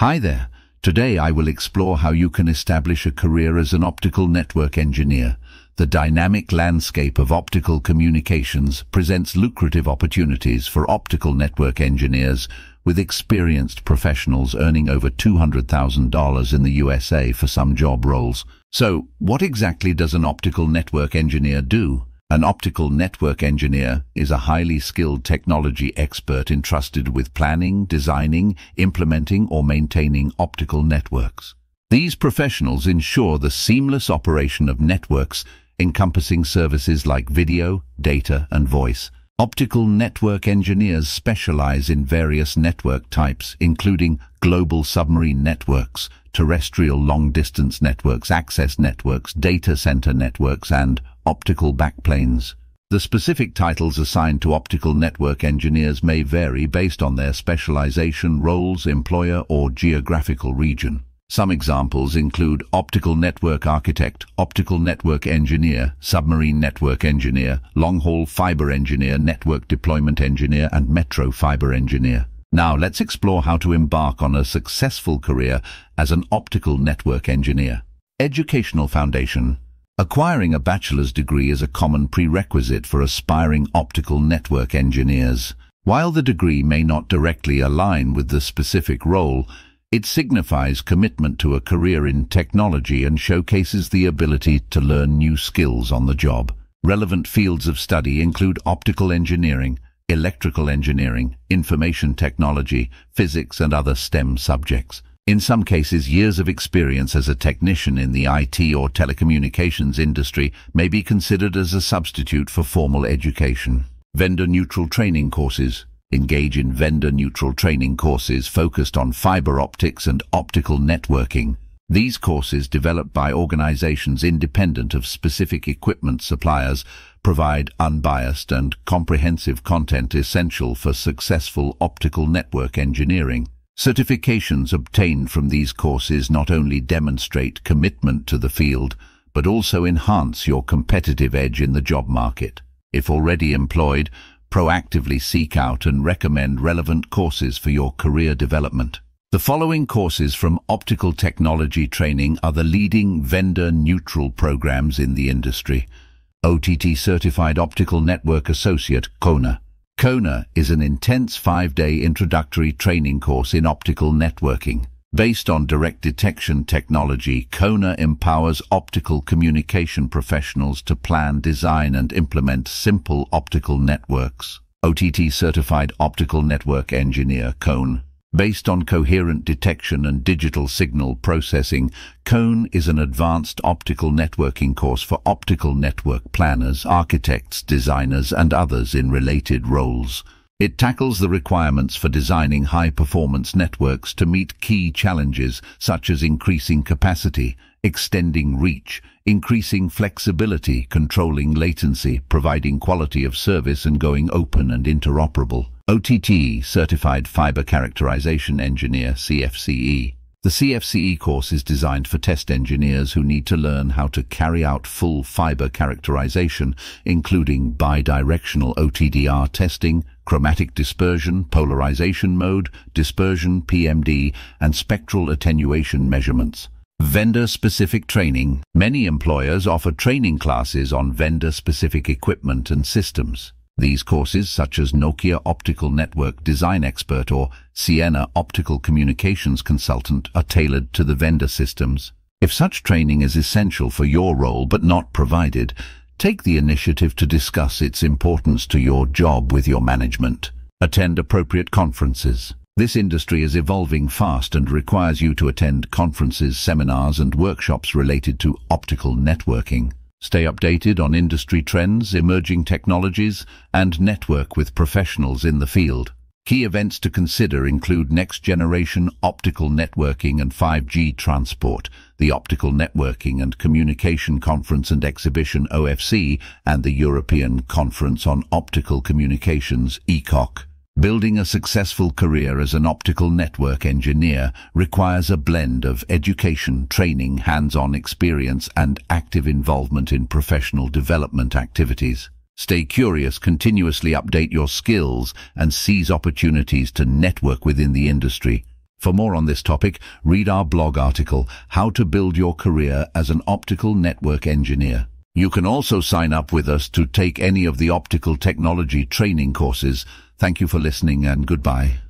Hi there. Today I will explore how you can establish a career as an optical network engineer. The dynamic landscape of optical communications presents lucrative opportunities for optical network engineers with experienced professionals earning over $200,000 in the USA for some job roles. So, what exactly does an optical network engineer do? An optical network engineer is a highly skilled technology expert entrusted with planning, designing, implementing or maintaining optical networks. These professionals ensure the seamless operation of networks encompassing services like video, data and voice. Optical network engineers specialize in various network types, including global submarine networks, terrestrial long-distance networks, access networks, data center networks, and optical backplanes. The specific titles assigned to optical network engineers may vary based on their specialization, roles, employer, or geographical region. Some examples include optical network architect, optical network engineer, submarine network engineer, long-haul fiber engineer, network deployment engineer, and metro fiber engineer. Now let's explore how to embark on a successful career as an optical network engineer. Educational Foundation Acquiring a bachelor's degree is a common prerequisite for aspiring optical network engineers. While the degree may not directly align with the specific role, it signifies commitment to a career in technology and showcases the ability to learn new skills on the job. Relevant fields of study include optical engineering, electrical engineering, information technology, physics and other STEM subjects. In some cases, years of experience as a technician in the IT or telecommunications industry may be considered as a substitute for formal education. Vendor-neutral training courses engage in vendor-neutral training courses focused on fiber optics and optical networking. These courses, developed by organizations independent of specific equipment suppliers, provide unbiased and comprehensive content essential for successful optical network engineering. Certifications obtained from these courses not only demonstrate commitment to the field, but also enhance your competitive edge in the job market. If already employed, proactively seek out and recommend relevant courses for your career development. The following courses from Optical Technology Training are the leading vendor-neutral programs in the industry. OTT Certified Optical Network Associate, CONA. CONA is an intense five-day introductory training course in optical networking. Based on direct detection technology, CONA empowers optical communication professionals to plan, design and implement simple optical networks. OTT Certified Optical Network Engineer, CONE. Based on coherent detection and digital signal processing, CONE is an advanced optical networking course for optical network planners, architects, designers and others in related roles. It tackles the requirements for designing high-performance networks to meet key challenges such as increasing capacity, extending reach, increasing flexibility, controlling latency, providing quality of service and going open and interoperable. OTT, Certified Fiber Characterization Engineer, CFCE. The CFCE course is designed for test engineers who need to learn how to carry out full fiber characterization, including bidirectional OTDR testing, chromatic dispersion, polarization mode, dispersion, PMD, and spectral attenuation measurements. Vendor-specific training. Many employers offer training classes on vendor-specific equipment and systems. These courses, such as Nokia Optical Network Design Expert or Ciena Optical Communications Consultant, are tailored to the vendor systems. If such training is essential for your role but not provided, take the initiative to discuss its importance to your job with your management. Attend appropriate conferences. This industry is evolving fast and requires you to attend conferences, seminars and workshops related to optical networking. Stay updated on industry trends, emerging technologies, and network with professionals in the field. Key events to consider include next-generation optical networking and 5G transport, the Optical Networking and Communication Conference and Exhibition OFC, and the European Conference on Optical Communications ECOC. Building a successful career as an optical network engineer requires a blend of education, training, hands-on experience and active involvement in professional development activities. Stay curious, continuously update your skills and seize opportunities to network within the industry. For more on this topic, read our blog article, How to Build Your Career as an Optical Network Engineer. You can also sign up with us to take any of the optical technology training courses. Thank you for listening and goodbye.